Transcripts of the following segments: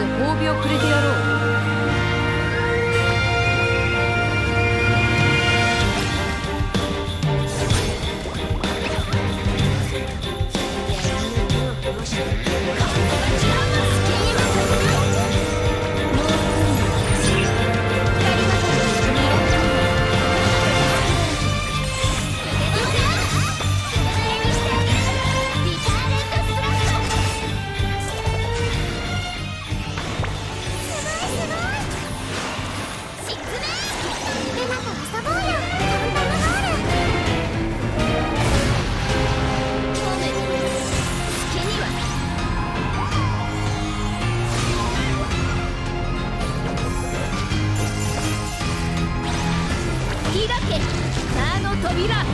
で褒美をくれてやろう。あの扉開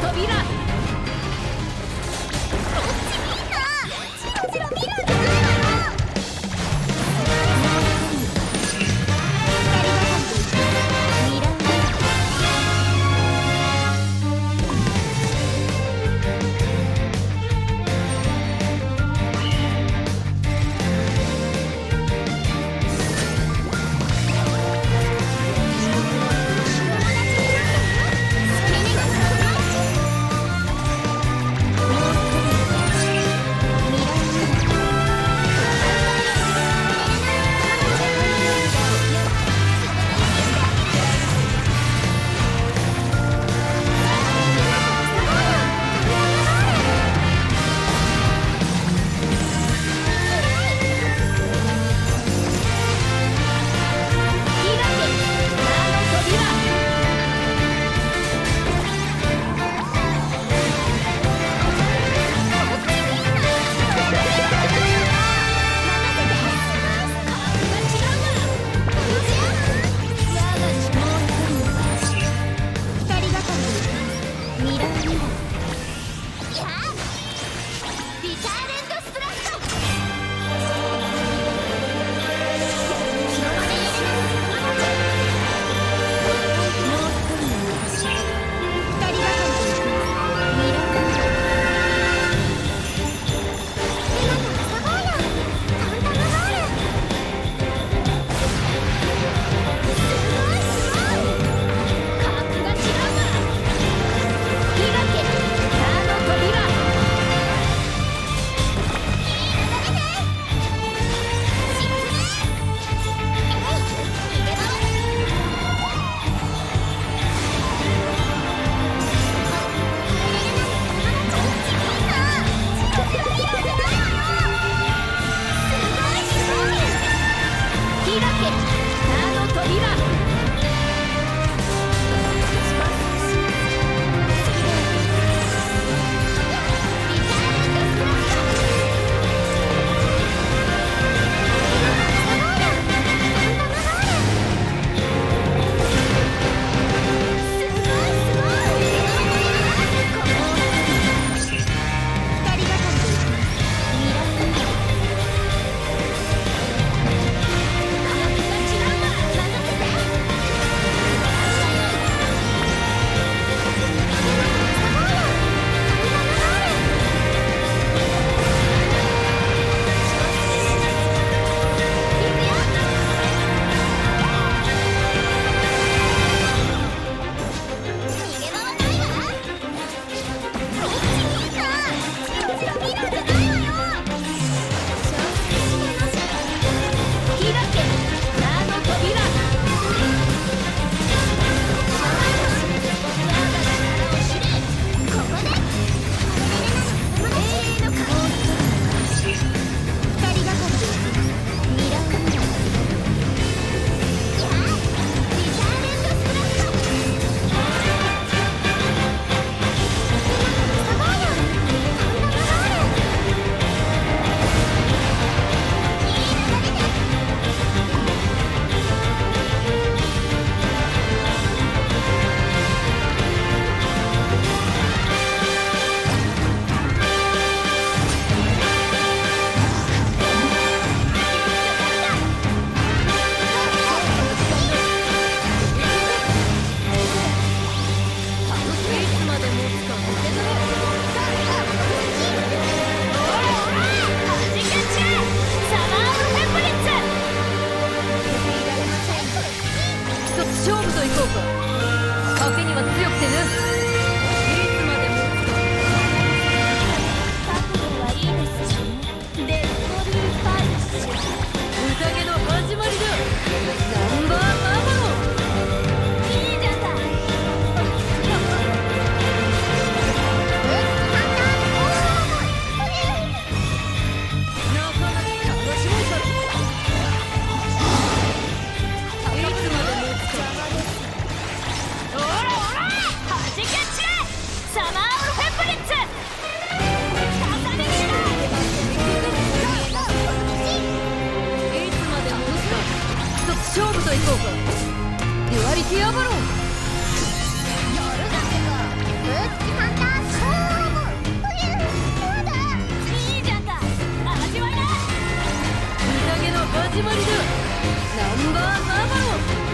扉始まりだ。ナンバーアバロ